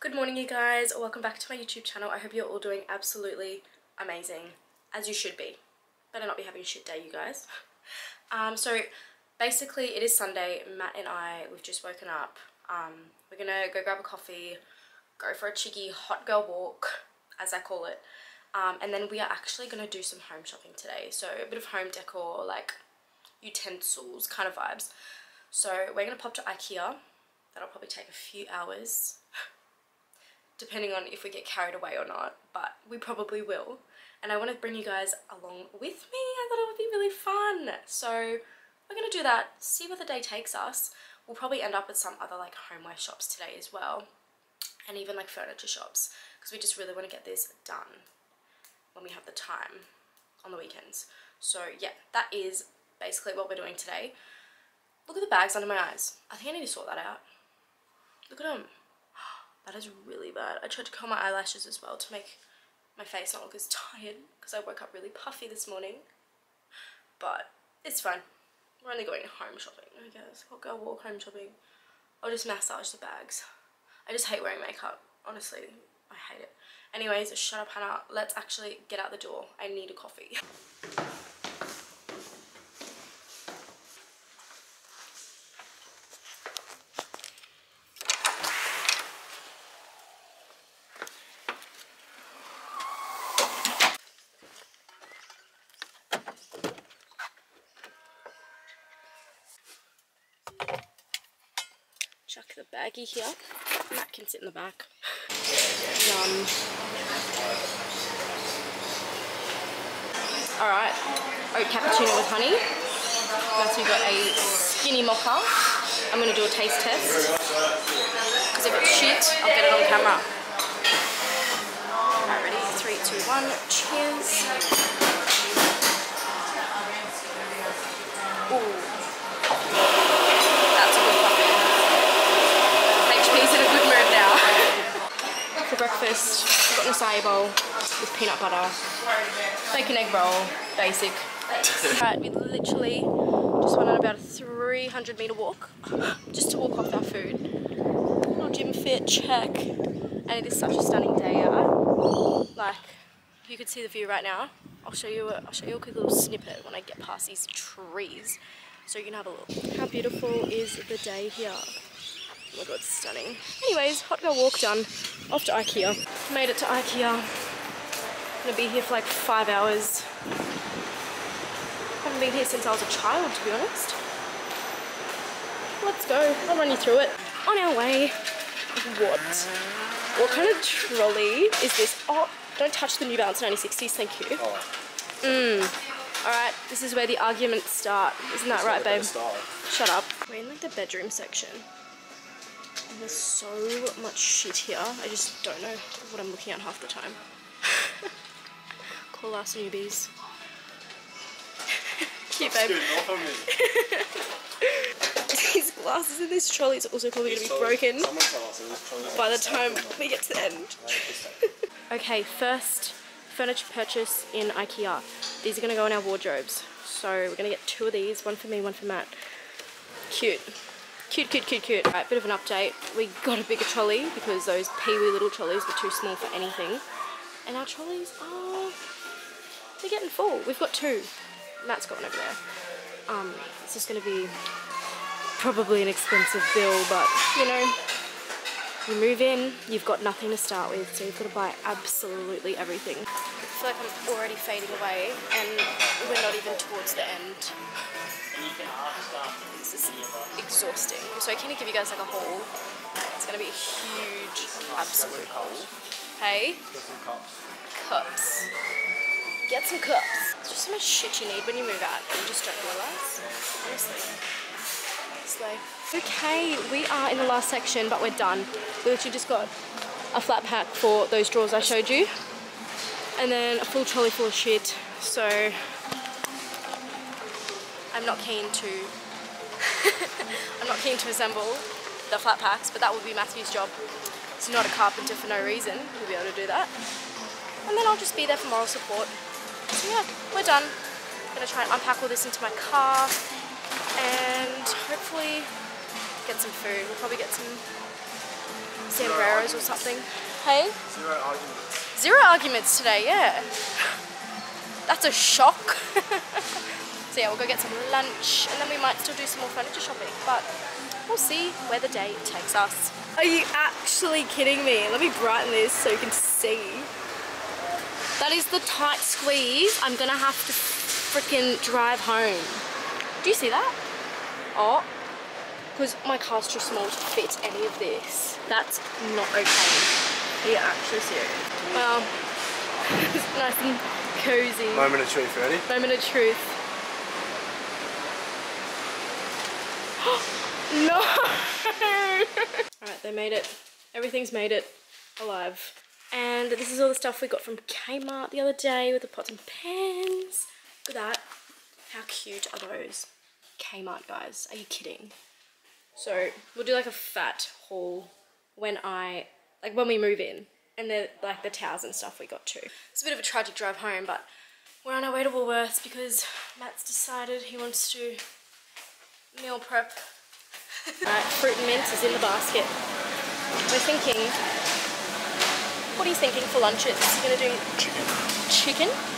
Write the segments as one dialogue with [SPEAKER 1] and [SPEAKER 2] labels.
[SPEAKER 1] Good morning you guys, welcome back to my YouTube channel. I hope you're all doing absolutely amazing, as you should be. Better not be having a shit day you guys. Um, so basically it is Sunday, Matt and I, we've just woken up. Um, we're gonna go grab a coffee, go for a cheeky hot girl walk, as I call it. Um, and then we are actually gonna do some home shopping today. So a bit of home decor, like utensils kind of vibes. So we're gonna pop to Ikea. That'll probably take a few hours depending on if we get carried away or not, but we probably will. And I want to bring you guys along with me. I thought it would be really fun. So we're going to do that, see where the day takes us. We'll probably end up at some other like homeware shops today as well. And even like furniture shops. Because we just really want to get this done when we have the time on the weekends. So yeah, that is basically what we're doing today. Look at the bags under my eyes. I think I need to sort that out. Look at them. That is really bad. I tried to curl my eyelashes as well to make my face not look as tired because I woke up really puffy this morning. But it's fine. We're only going home shopping, I guess. I'll go walk home shopping. I'll just massage the bags. I just hate wearing makeup. Honestly, I hate it. Anyways, shut up Hannah. Let's actually get out the door. I need a coffee. The baggie here. Matt can sit in the back. Alright, oat oh, cappuccino with honey. First we've got a skinny mocha. I'm going to do a taste test. Because if it's shit, I'll get it on camera. Alright, ready? Three, two, one. Cheers. Ooh. That's a good coffee. HP's in a good mood now. For breakfast, I've got an acai bowl with peanut butter, bacon egg roll, basic. right, we literally just went on about a 300 meter walk just to walk off our food. Little gym fit, check. And it is such a stunning day out. Like, you could see the view right now. I'll show you a, I'll show you a quick little snippet when I get past these trees so you can have a look. How beautiful is the day here? Oh my god, it's stunning. Anyways, hot girl walk done. Off to Ikea. Made it to Ikea. Gonna be here for like five hours. Haven't been here since I was a child, to be honest. Let's go. I'll run you through it. On our way. What? What kind of trolley is this? Oh, don't touch the New Balance 9060s, thank you. Mmm. Alright, this is where the arguments start. Isn't that right, babe? Shut up. We're in like the bedroom section. There's so much shit here. I just don't know what I'm looking at half the time. Call us newbies. Cute, babe. These glasses in this trolley is also probably going to be broken by the time we get to the end. okay, first furniture purchase in IKEA. These are going to go in our wardrobes. So we're going to get two of these, one for me, one for Matt. Cute. Cute, cute, cute, cute. Right, bit of an update. We got a bigger trolley because those peewee little trolleys were too small for anything. And our trolleys are, they're getting full. We've got two. Matt's got one over there. Um, it's just going to be probably an expensive bill, but you know, you move in, you've got nothing to start with, so you've got to buy absolutely everything. I feel like I'm already fading away, and we're not even towards the end. This is exhausting. So I can I give you guys like a haul? It's gonna be a huge, absolute haul. Hey? Cups. Get some cups. There's just so much shit you need when you move out and you just don't realise. Honestly. Slay. Okay, we are in the last section, but we're done. We literally just got a flat pack for those drawers I showed you. And then a full trolley full of shit. So I'm not keen to I'm not keen to assemble the flat packs, but that would be Matthew's job. He's not a carpenter for no reason. He'll be able to do that. And then I'll just be there for moral support. So yeah, we're done. I'm gonna try and unpack all this into my car and hopefully get some food. We'll probably get some sombreros or something. Hey?
[SPEAKER 2] Zero arguments.
[SPEAKER 1] Zero arguments today, yeah. That's a shock. so yeah, we'll go get some lunch and then we might still do some more furniture shopping, but we'll see where the day takes us. Are you actually kidding me? Let me brighten this so you can see. That is the tight squeeze. I'm gonna have to freaking drive home. Do you see that? Oh, because my car's too small to fit any of this. That's not okay.
[SPEAKER 2] Are you actually serious?
[SPEAKER 1] Well, um, it's nice and cozy.
[SPEAKER 2] Moment of truth, ready?
[SPEAKER 1] Moment of truth. no! Alright, they made it. Everything's made it alive. And this is all the stuff we got from Kmart the other day with the pots and pans. Look at that. How cute are those? Kmart, guys. Are you kidding? So, we'll do like a fat haul when I, like when we move in. And the, like the towels and stuff we got too. It's a bit of a tragic drive home, but we're on our way to Woolworths because Matt's decided he wants to meal prep. Alright, fruit and mince is in the basket. We're thinking, what are you thinking for lunches? You gonna do chicken? Chicken?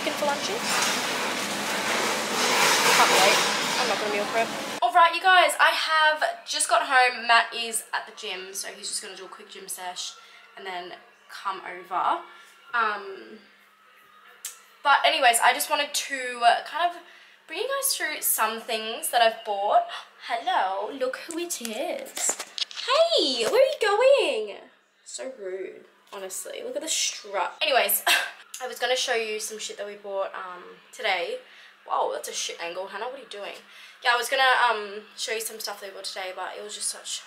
[SPEAKER 1] Chicken for lunches? Can't wait. I'm not gonna meal prep. Alright you guys, I have just got home. Matt is at the gym, so he's just gonna do a quick gym sesh and then come over. Um, but anyways, I just wanted to kind of bring you guys through some things that I've bought. Hello, look who it is. Hey, where are you going? So rude, honestly. Look at the strut. Anyways, I was gonna show you some shit that we bought um, today. Whoa, that's a shit angle, Hannah. What are you doing? Yeah, I was gonna um, show you some stuff that we bought today, but it was just such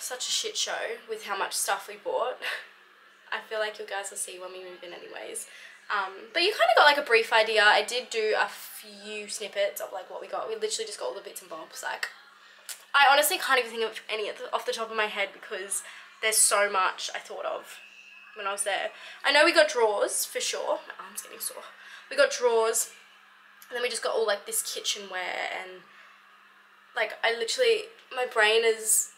[SPEAKER 1] such a shit show with how much stuff we bought. I feel like you guys will see when we move in anyways. Um, but you kind of got like a brief idea. I did do a few snippets of like what we got. We literally just got all the bits and bobs. Like, I honestly can't even think of any off the top of my head because there's so much I thought of when I was there. I know we got drawers for sure. My arm's getting sore. We got drawers. And then we just got all like this kitchenware and like I literally, my brain is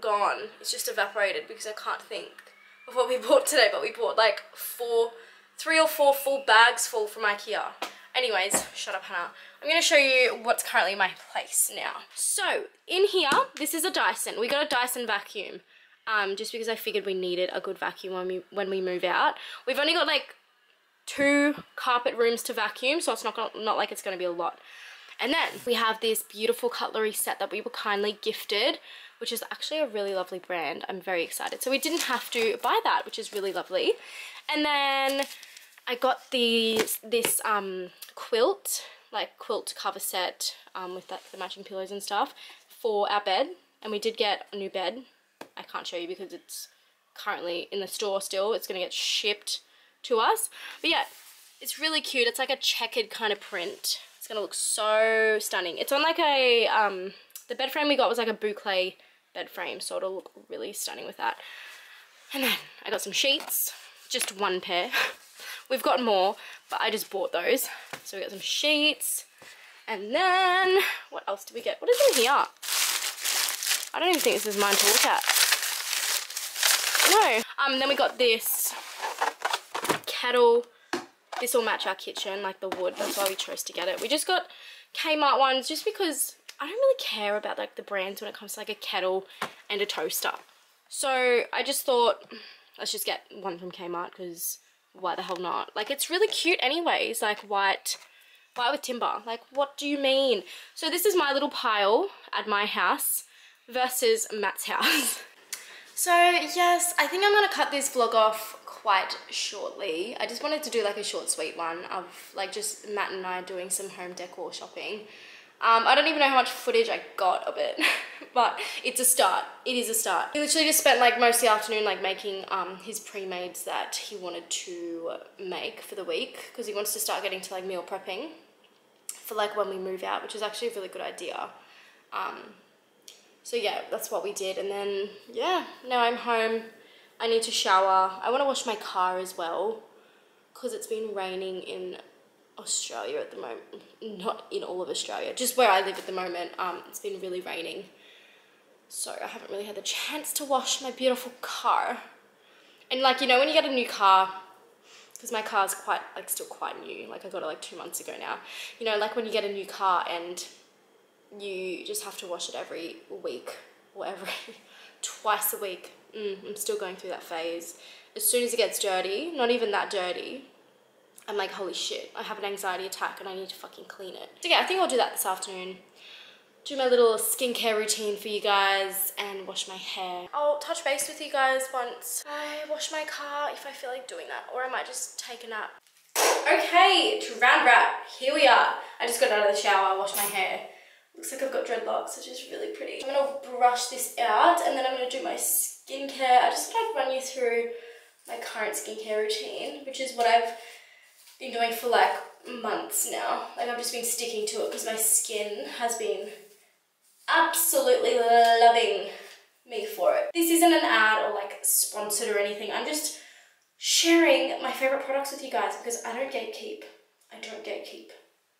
[SPEAKER 1] gone. It's just evaporated because I can't think of what we bought today. But we bought like four, three or four full bags full from Ikea. Anyways, shut up Hannah. I'm going to show you what's currently my place now. So, in here, this is a Dyson. We got a Dyson vacuum. Um, just because I figured we needed a good vacuum when we, when we move out. We've only got like two carpet rooms to vacuum, so it's not, gonna, not like it's going to be a lot. And then we have this beautiful cutlery set that we were kindly gifted, which is actually a really lovely brand. I'm very excited. So we didn't have to buy that, which is really lovely. And then I got these this um, quilt, like quilt cover set um, with like the matching pillows and stuff for our bed. And we did get a new bed. I can't show you because it's currently in the store still. It's going to get shipped to us. But yeah, it's really cute. It's like a checkered kind of print. It's gonna look so stunning. It's on like a, um, the bed frame we got was like a boucle bed frame, so it'll look really stunning with that. And then I got some sheets, just one pair. We've got more, but I just bought those. So we got some sheets. And then, what else did we get? What is in here? I don't even think this is mine to look at. No. Um, then we got this kettle this will match our kitchen, like the wood. That's why we chose to get it. We just got Kmart ones just because I don't really care about like the brands when it comes to like a kettle and a toaster. So I just thought, let's just get one from Kmart because why the hell not? Like it's really cute anyways, like white, white with timber. Like what do you mean? So this is my little pile at my house versus Matt's house. So yes, I think I'm gonna cut this vlog off quite shortly. I just wanted to do like a short sweet one of like just Matt and I doing some home decor shopping. Um, I don't even know how much footage I got of it, but it's a start. It is a start. He literally just spent like most of the afternoon like making um, his pre-mades that he wanted to make for the week because he wants to start getting to like meal prepping for like when we move out, which is actually a really good idea. Um, so yeah, that's what we did. And then, yeah, now I'm home. I need to shower. I want to wash my car as well because it's been raining in Australia at the moment. Not in all of Australia, just where I live at the moment. Um, it's been really raining. So I haven't really had the chance to wash my beautiful car. And like, you know, when you get a new car, because my car's quite, like still quite new, like I got it like two months ago now. You know, like when you get a new car and you just have to wash it every week or every, twice a week. Mm, I'm still going through that phase. As soon as it gets dirty, not even that dirty, I'm like, holy shit, I have an anxiety attack and I need to fucking clean it. So yeah, I think I'll do that this afternoon do my little skincare routine for you guys and wash my hair. I'll touch base with you guys once I wash my car if I feel like doing that or I might just take a nap. Okay, to round wrap, here we are. I just got out of the shower, washed my hair. Looks like I've got dreadlocks, which is really pretty. I'm gonna brush this out and then I'm gonna do my skincare. I just thought I'd run you through my current skincare routine, which is what I've been doing for like months now. Like I've just been sticking to it because my skin has been absolutely loving me for it. This isn't an ad or like sponsored or anything. I'm just sharing my favorite products with you guys because I don't gatekeep. I don't gatekeep.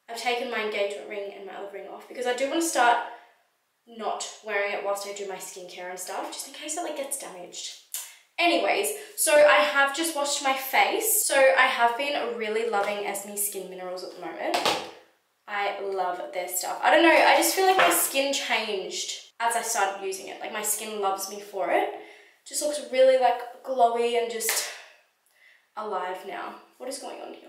[SPEAKER 1] I've taken my engagement ring and my other ring off because I do want to start not wearing it whilst I do my skincare and stuff, just in case it like gets damaged. Anyways, so I have just washed my face. So I have been really loving Esmi Skin Minerals at the moment. I love their stuff. I don't know, I just feel like my skin changed as I started using it. Like my skin loves me for it. Just looks really like glowy and just alive now. What is going on here?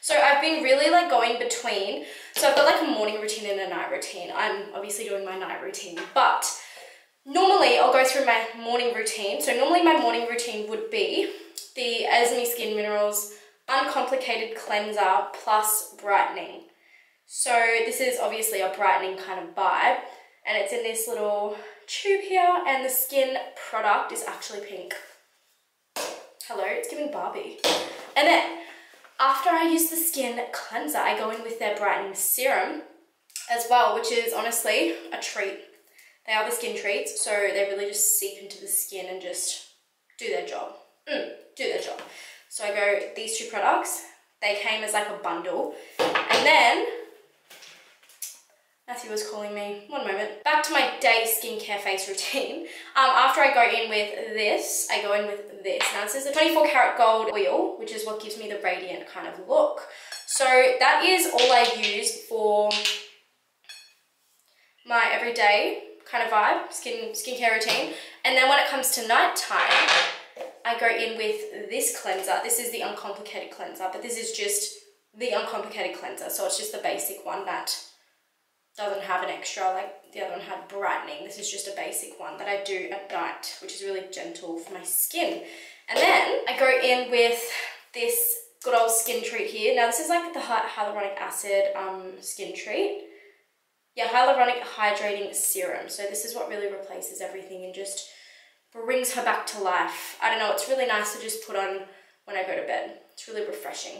[SPEAKER 1] So I've been really like going between, so I've got like a morning routine and a night routine. I'm obviously doing my night routine, but normally I'll go through my morning routine. So normally my morning routine would be the Esmi Skin Minerals Uncomplicated Cleanser plus Brightening. So this is obviously a brightening kind of vibe and it's in this little tube here and the skin product is actually pink. Hello, it's giving Barbie. And then after I use the skin cleanser, I go in with their brightening serum as well, which is honestly a treat. They are the skin treats, so they really just seep into the skin and just do their job. Mm, do their job. So I go, these two products, they came as like a bundle. And then Matthew was calling me. One moment. Back to my day skincare face routine. Um, after I go in with this, I go in with this. Now this is a 24 karat gold oil, which is what gives me the radiant kind of look. So that is all I use for my everyday kind of vibe, skin skincare routine. And then when it comes to nighttime, I go in with this cleanser. This is the uncomplicated cleanser, but this is just the uncomplicated cleanser. So it's just the basic one that doesn't have an extra, like the other one had brightening. This is just a basic one that I do at night, which is really gentle for my skin. And then I go in with this good old skin treat here. Now this is like the hyaluronic acid um, skin treat. Yeah, hyaluronic hydrating serum. So this is what really replaces everything and just brings her back to life. I don't know, it's really nice to just put on when I go to bed. It's really refreshing.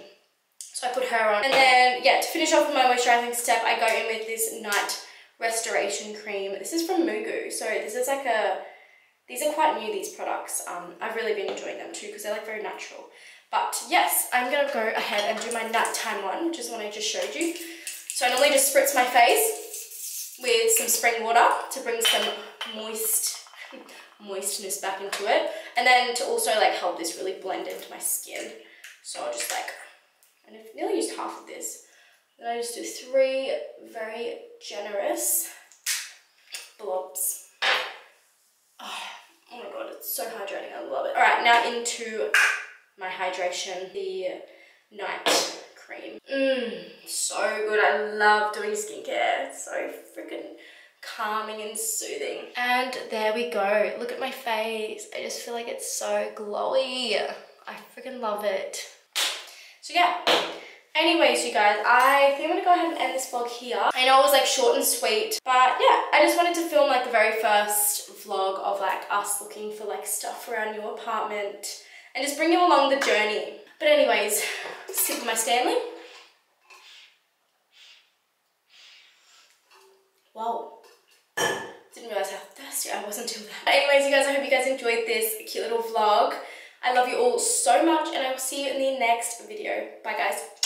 [SPEAKER 1] So I put her on. And then, yeah, to finish off with my moisturizing step, I go in with this Night Restoration Cream. This is from Mugu. So this is like a, these are quite new, these products. Um, I've really been enjoying them too because they're like very natural. But yes, I'm going to go ahead and do my nighttime one, which is one I just showed you. So I normally just spritz my face with some spring water to bring some moist moistness back into it. And then to also like help this really blend into my skin. So I'll just like and I've nearly used half of this. Then I just do three very generous blobs. Oh, oh my god, it's so hydrating, I love it. All right, now into my hydration, the night cream. Mmm, so good. I love doing skincare. It's so freaking calming and soothing. And there we go. Look at my face. I just feel like it's so glowy. I freaking love it. So yeah, anyways, you guys, I think I'm gonna go ahead and end this vlog here. I know it was like short and sweet, but yeah, I just wanted to film like the very first vlog of like us looking for like stuff for our new apartment and just bring you along the journey. But anyways, sip my Stanley. Wow. Didn't realize how thirsty I was until that. Anyways, you guys, I hope you guys enjoyed this cute little vlog. I love you all so much and I will see you in the next video. Bye guys.